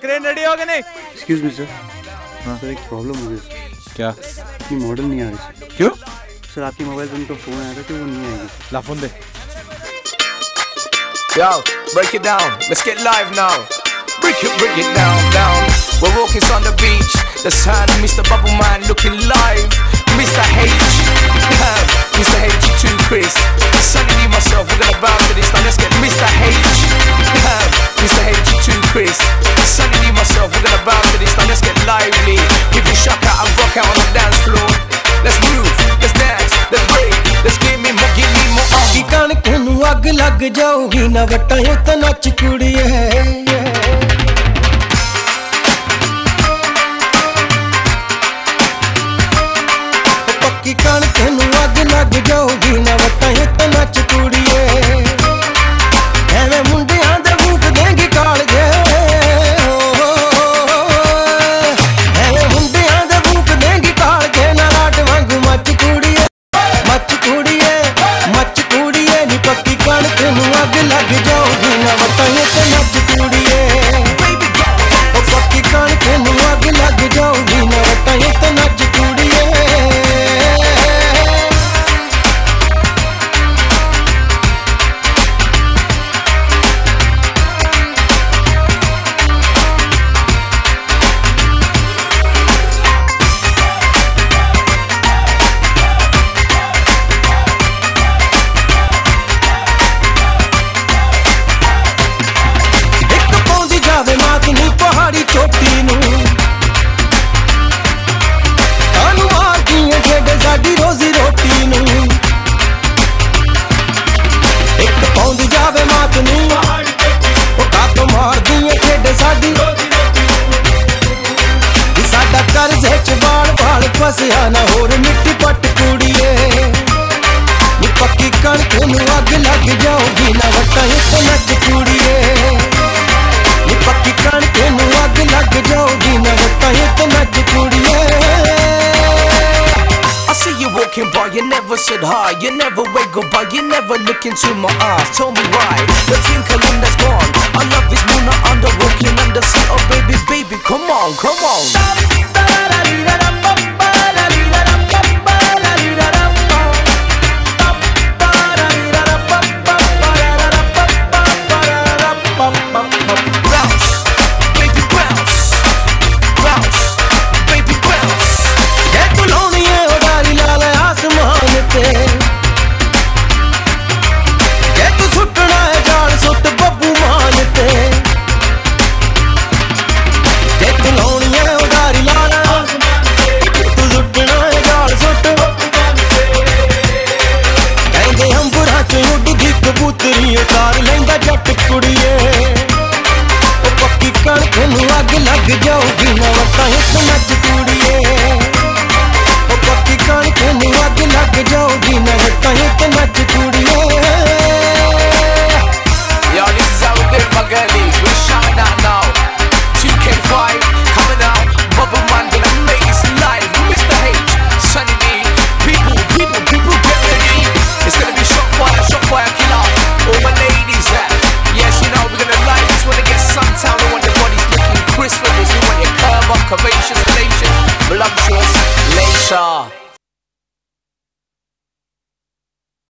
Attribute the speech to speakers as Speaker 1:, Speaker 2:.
Speaker 1: Crane ready हो गए नहीं
Speaker 2: एक्सक्यूज मी सर हाँ सर एक प्रॉब्लम हो गई
Speaker 1: क्या
Speaker 2: आपकी मॉडल नहीं आ रही सर
Speaker 1: क्यों
Speaker 2: सर आपकी मोबाइल पर उनका फ़ोन आया था कि वो नहीं आएगी
Speaker 1: ला फ़ोन दे
Speaker 3: Yo, break it down. Let's get live now. Break it, break it down, down. We're walking on the beach. The sun, Mr. Bubble Man looking live. Mr. H, Mr. H, too, Chris. Me myself, we're gonna bounce to this. Now let's get Mr. H, Mr. H, too, Chris.
Speaker 4: ਲੱਗ ਜਾਊਗੀ ਨਾ ਵਟਾਂ ਉੱਤੇ ਨੱਚ ਕੁੜੀਏ। ਪੱਕੀ ਕਣਕ ਫਸਿਆ ਨਾ ਹੋਰ ਮਿੱਟੀ ਪੱਟ ਕੁੜੀਏ ਨੀ ਪੱਕੀ ਕਣਕ ਨੂੰ ਅੱਗ ਲੱਗ ਜਾਊਗੀ ਨਾ ਵਟਾਂ ਉੱਤੇ ਨੱਚ ਕੁੜੀਏ ਨੀ ਪੱਕੀ ਕਣਕ ਨੂੰ ਅੱਗ ਲੱਗ ਜਾਊਗੀ ਨਾ ਵਟਾਂ ਉੱਤੇ ਨੱਚ ਕੁੜੀਏ
Speaker 3: I see you walking by, you never said hi, you never wave goodbye, you never look into my eyes. Tell me why,